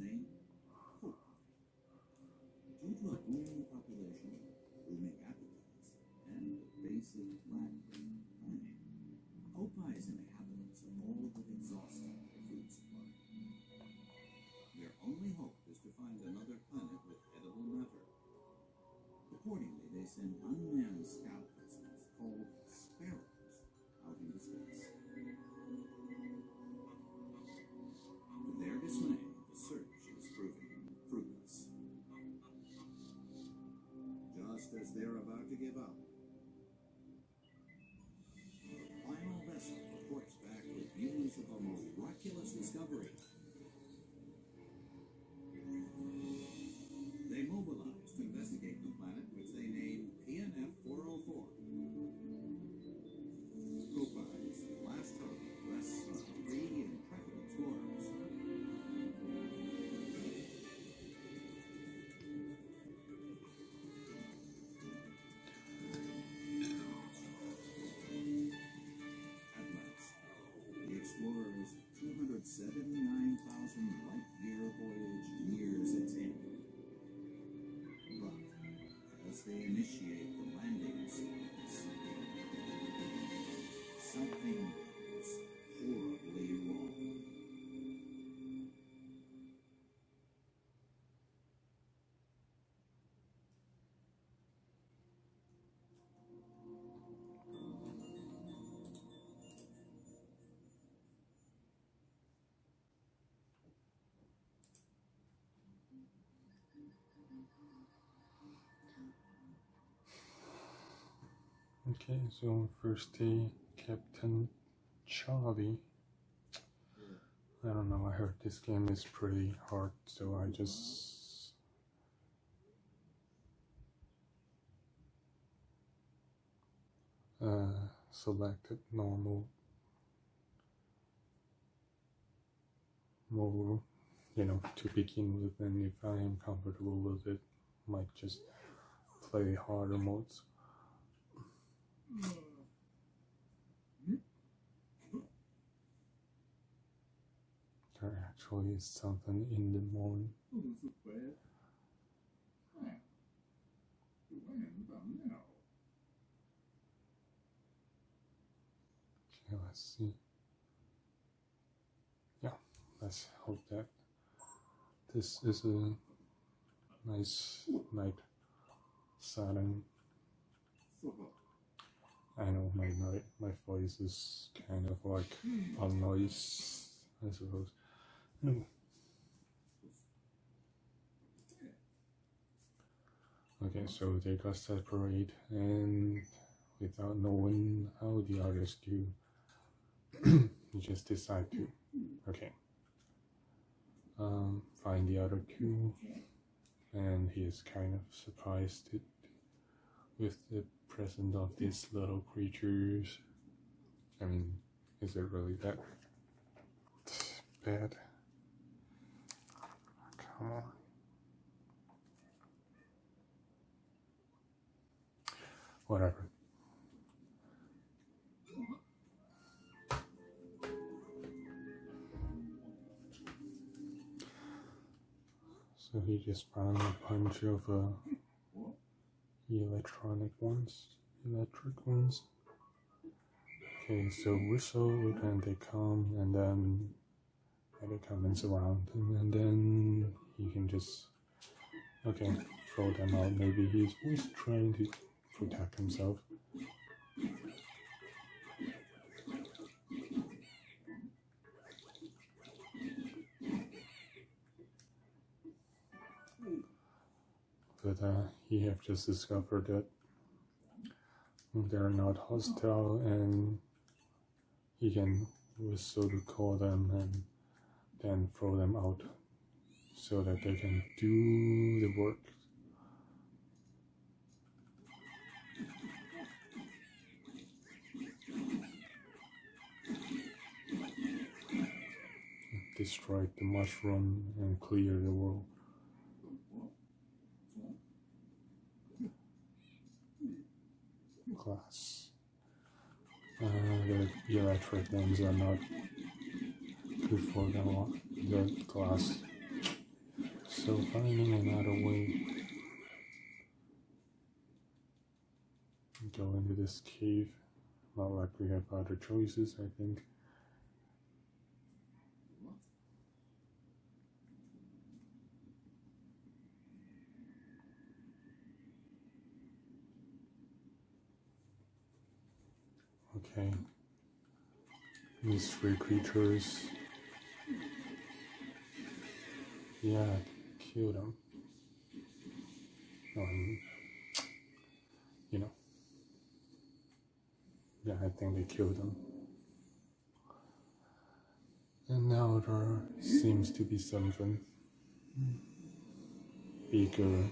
name. Due to a booming population, booming appetites, and basic lack of planning, Koppai is in the of all but exhausting their food supply. Their only hope is to find another planet with edible matter. Accordingly, they send unmanned scouts Just as they're about to give up, the final vessel reports back with news of a miraculous discovery. They initiate the landing sequence, something is horribly wrong. Okay, so first day, Captain Charlie. I don't know, I heard this game is pretty hard, so I just. Uh, selected normal mode, you know, to begin with, and if I am comfortable with it, might just play harder modes. There actually is something in the moon. Okay, let's see. Yeah, let's hope that this is a nice night. Saturn.，I know my my, voice is kind of like a noise, I suppose. Anyway. Okay, so they got separate and without knowing how the others do, you just decide to, okay, um, find the other two, and he is kind of surprised it, with the presence of these little creatures. I mean, is it really that bad? Come on. Whatever. So he just found a bunch of uh, electronic ones, electric ones. Okay, so whistle, and they come, and then and it comes around, and then he can just okay throw them out. Maybe he's always trying to protect himself. But uh, he have just discovered that they're not hostile, and he can whistle to call them and then throw them out so that they can do the work. Destroy the mushroom and clear the world. Glass. Uh, the electric ones are not good for the, the glass. So finding another way. Go into this cave. Not like we have other choices, I think. Okay. These three creatures. Yeah, kill them. You know. Yeah, I think they killed them. And now there seems to be something bigger